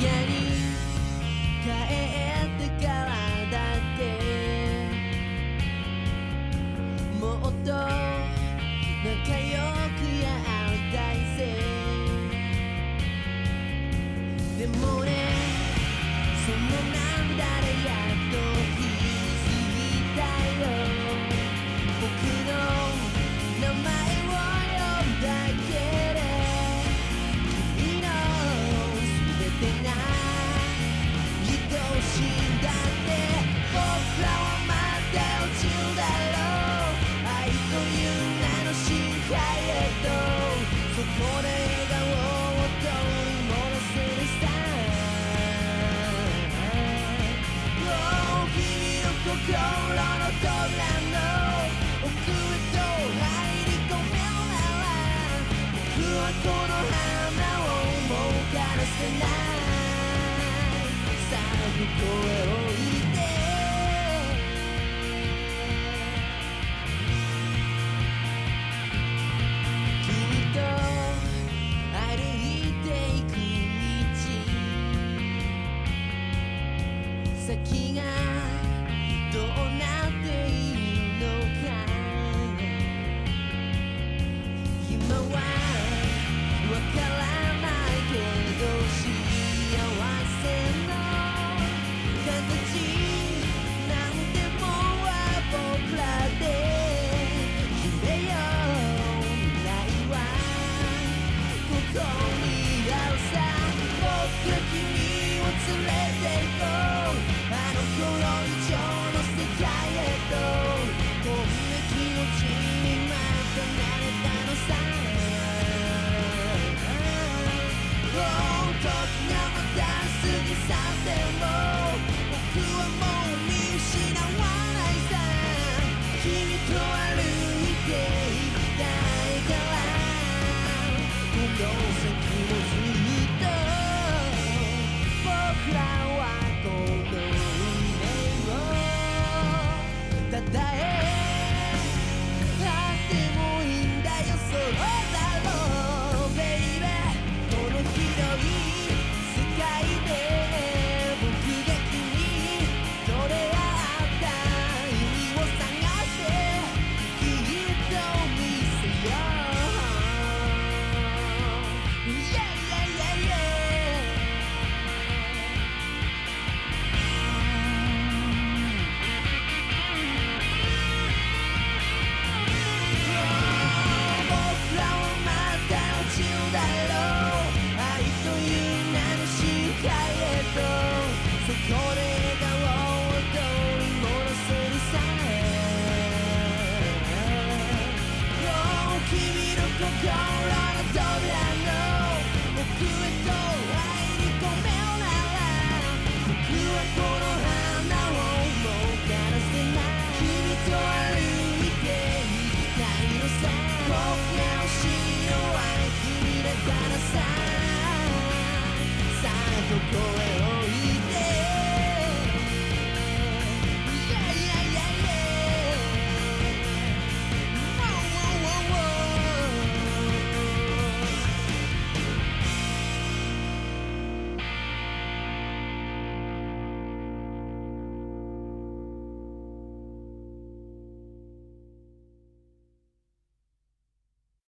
yeah. さあいこぐ声を見て君と歩いていく道。先がどうなっているのか。今は goals Good go, I I lie. Good go.